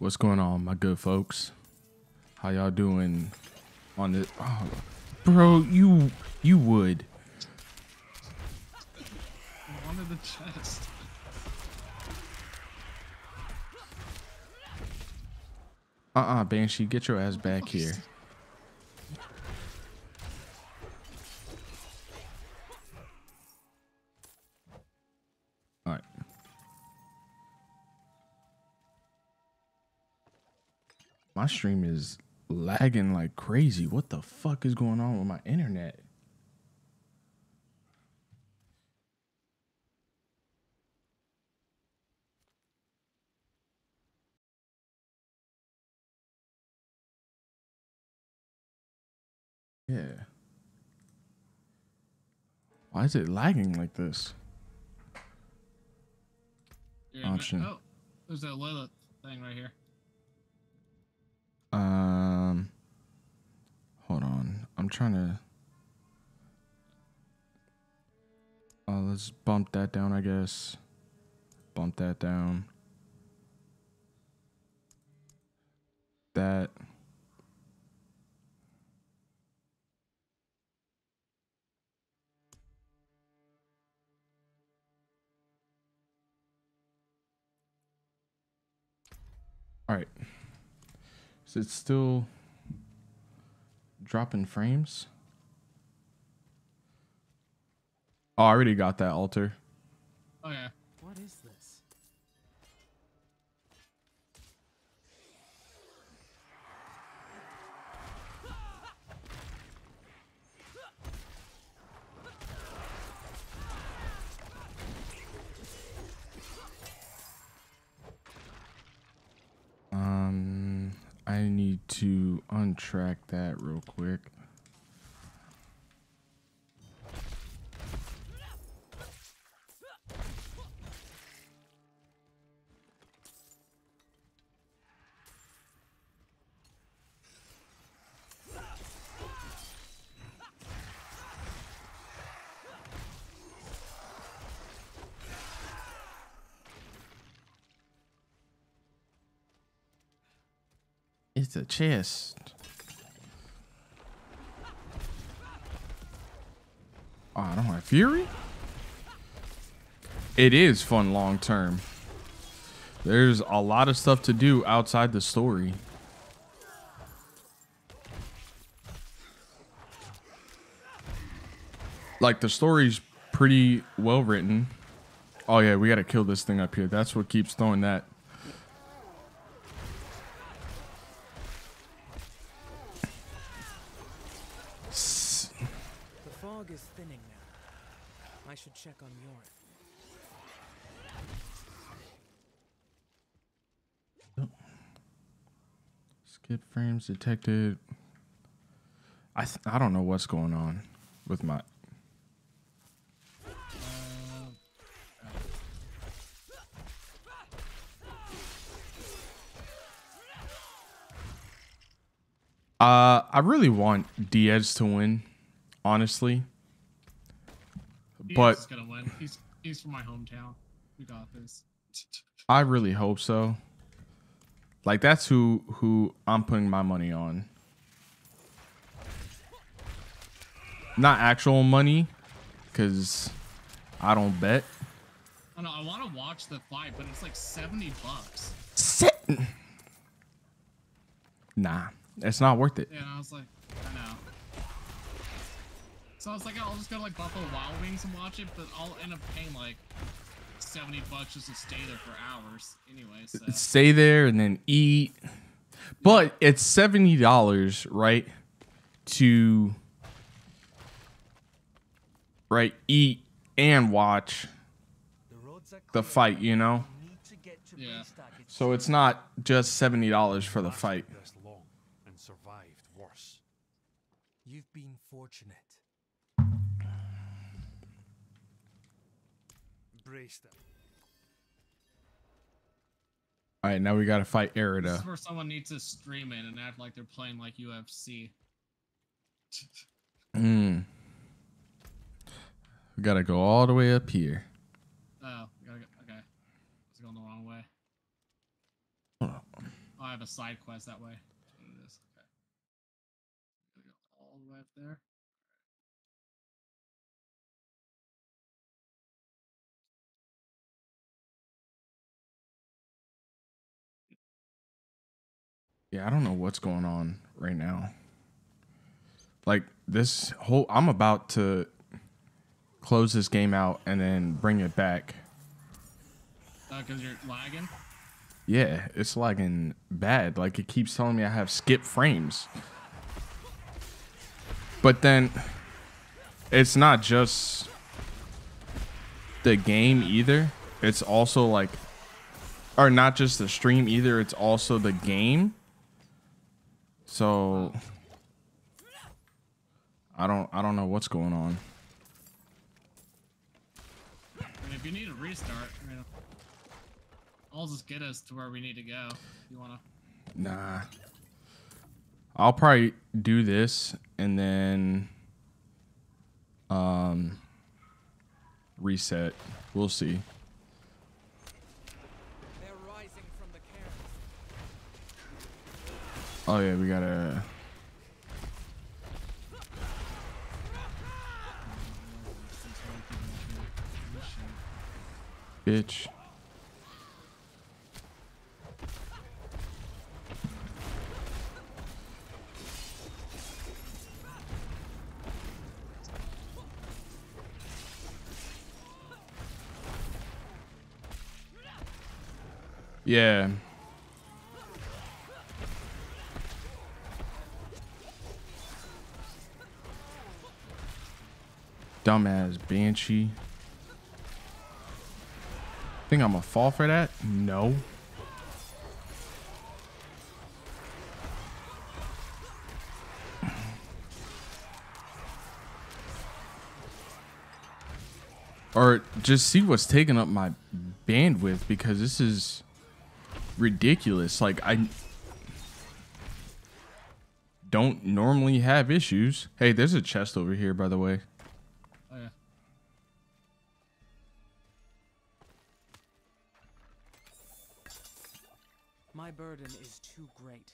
What's going on, my good folks? How y'all doing on this? oh, Bro, you you would. I wanted the chest. Uh-uh, Banshee, get your ass back here. My stream is lagging like crazy. What the fuck is going on with my internet? Yeah. Why is it lagging like this? Option. Oh, there's that Lilith thing right here. I'm trying to. Uh, let's bump that down, I guess. Bump that down. That. All right. Is it still dropping frames? Oh, I already got that altar. Oh yeah. What is I need to untrack that real quick. Chest. Oh, I don't have fury. It is fun long term. There's a lot of stuff to do outside the story. Like the story's pretty well written. Oh yeah, we gotta kill this thing up here. That's what keeps throwing that. Fog is thinning now. I should check on Yorn. Skip frames detected. I I don't know what's going on with my. Uh, I really want Diaz to win, honestly. He But is gonna win. He's he's from my hometown. We got this. I really hope so. Like that's who who I'm putting my money on. Not actual money, cause I don't bet. I know. I want to watch the fight, but it's like seventy bucks. Sit. Nah, it's not worth it. Yeah, and I was like, I know. So I was like, I'll just go to like Buffalo Wild Wings and watch it, but I'll end up paying like seventy bucks just to stay there for hours anyway. So Stay there and then eat. But it's seventy dollars, right? To right eat and watch The roads are the clear. fight. You know. You need to get to Yeah. So it's not just seventy dollars for the fight. this long and survived worse. You've been fortunate. Braestaig. All right, now we gotta fight Airidah. this is Airidah. where someone needs to stream it and act like they're playing like UFC. Mm. We gotta go all the way up here. Oh, we gotta go. Okay, it's going the wrong way. Oh, I have a side quest that way. That's what it is. Okay. Gotta go all the way up there. Yeah, I don't know what's going on right now. Like this whole I'm about to close this game out and then bring it back. Uh, cause you're lagging. Yeah, it's lagging bad. Like it keeps telling me I have skip frames. But then it's not just the game either. It's also like or not just the stream either, it's also the game. So I don't I don't know what's going on. I mean, if you need a restart, I mean, I'll just get us to where we need to go. If you wanna? Nah. I'll probably do this and then um reset. We'll see. They're rising from the cairns. Oh yeah, we gotta bitch. Yeah. Dumbass banshee. Think I'm gonna fall for that? No. Or just see what's taking up my bandwidth because this is ridiculous. Like I don't normally have issues. Hey, there's a chest over here, by the way. My burden is too great.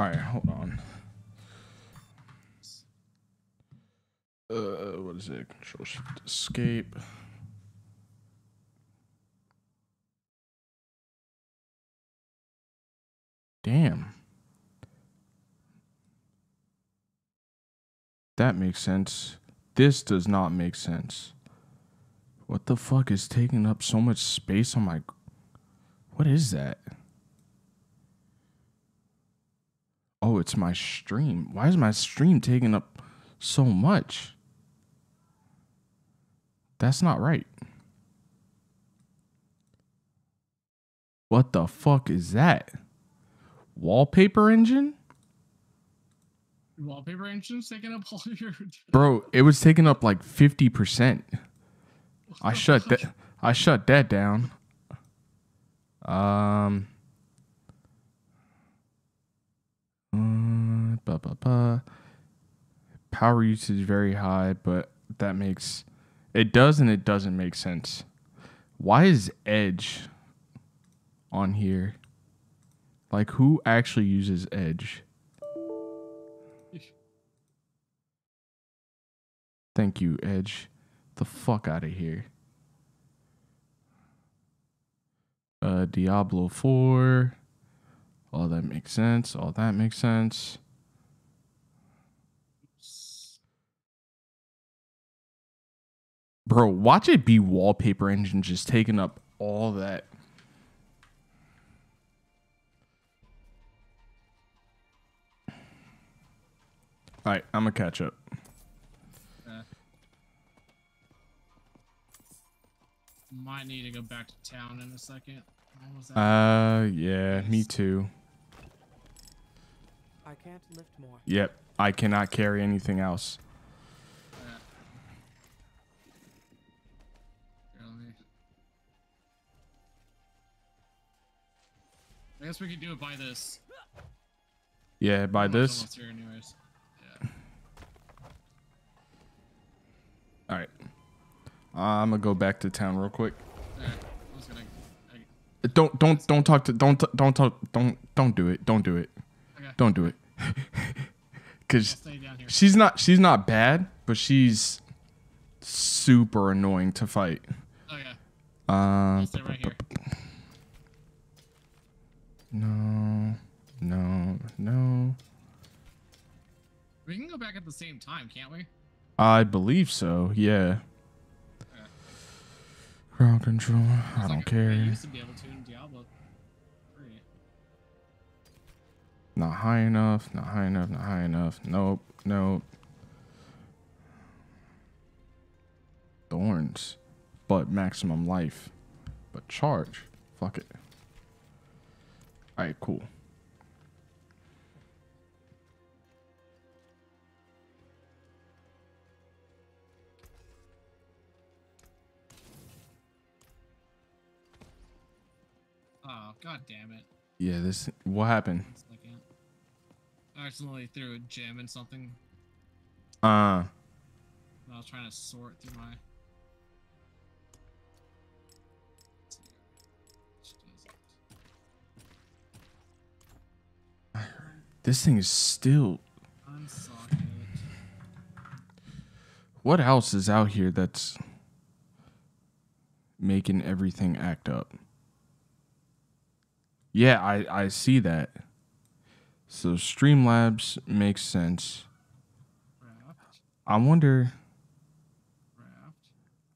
All right, hold on. Uh, what is it? Control Shift Escape. Damn. That makes sense. This does not make sense. What the fuck is taking up so much space on my. What is that? Oh, it's my stream. Why is my stream taking up so much? That's not right. What the fuck is that? Wallpaper engine? Wallpaper engine's taking up all your. Bro, it was taking up like 50%. I shut that I shut that down. Um ba. Power usage very high, but that makes it does and it doesn't make sense. Why is Edge on here? Like who actually uses Edge? Thank you, Edge. The fuck out of here. Uh, Diablo 4. All that makes sense. All that makes sense. Bro, watch it be wallpaper engine just taking up all that. All right, I'm gonna catch up. Uh, might need to go back to town in a second. What was that? Uh, yeah, me too. I can't lift more. Yep, I cannot carry anything else. Yeah. Here, let me- I guess we could do it by this. Yeah, by Almost- this. almost here anyways. Yeah. All right. I'm gonna go back to town real quick. Alright, gonna. I, Don't don't don't talk to don't don't talk don't don't do it. Don't do it. Okay. Don't do it. Cuz Stay down here. she's not she's not bad, but she's super annoying to fight. Okay. Um I'll stay right here. no. No. No. We can go back at the same time, can't we? I believe so. Yeah. Ground control. I don't like care. High enough. Not high enough. Not high enough. Nope. Nope. Thorns, but maximum life, but charge. Fuck it. All right. Cool. Oh, god damn it. Yeah. This. What happened? One second. I accidentally threw a gem in something. Uh. I was trying to sort through my. Let's see here. Which does it? This thing is still. What else is out here that's making everything act up? Yeah, I, I see that. So Streamlabs makes sense. I wonder.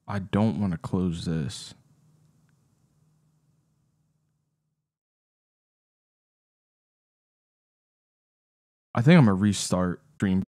I don't want to close this. I think I'm gonna restart stream